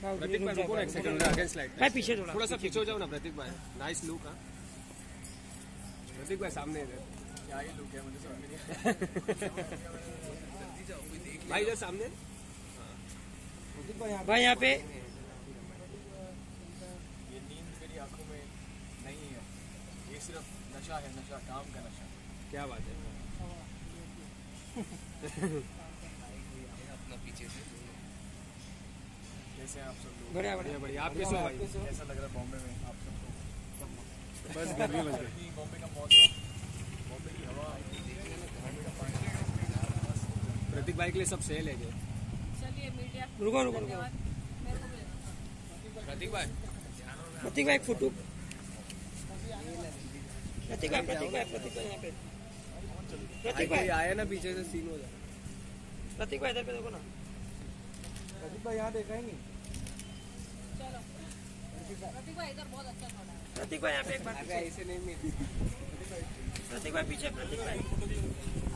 प्रतीक भाई रुको एक सेकंड अगेंस्ट लाइट भाई पीछे थोड़ा। थोड़ा सा पीछे हो जाओ ना प्रतीक भाई। नाइस लुक हाँ। प्रतीक भाई सामने इधर। क्या ही लुक है मुझे समझ में नहीं भाई इधर सामने। भाई यहाँ पे ये नींद मेरी आँखों में नहीं है। ये सिर्फ़ नशा है नशा काम का नशा। क्या बात है। कैसे हैं आप सब लोग। बढ़िया बढ़िया। बढ़िया बढ़िया। आप कैसे हो भाई? कैसा लग रहा है बॉम्बे में आप सबको बस गर्मी लग गर्मी, बॉम्बे का मौसम। बॉम्बे की हवा। प्रतीक भाई के लिए सब सेल है चलिए मीडिया रुको रुको रुको। प्रतीक भाई। प्रतीक भाई फ़ोटो। प्रतीक भाई प्रतीक भाई प्रतीक भाई यहाँ पे। प्रतीक भाई आया ना पीछे से सीन हो जाए प्रतीक भाई इधर पे देखो ना। प्रतीक भाई यहाँ देखा ही नहीं। प्रतीक भाई इधर बहुत अच्छा है। भाई यहाँ पे एक बार ऐसे नहीं प्रतीक भाई पीछे प्रतीक भाई।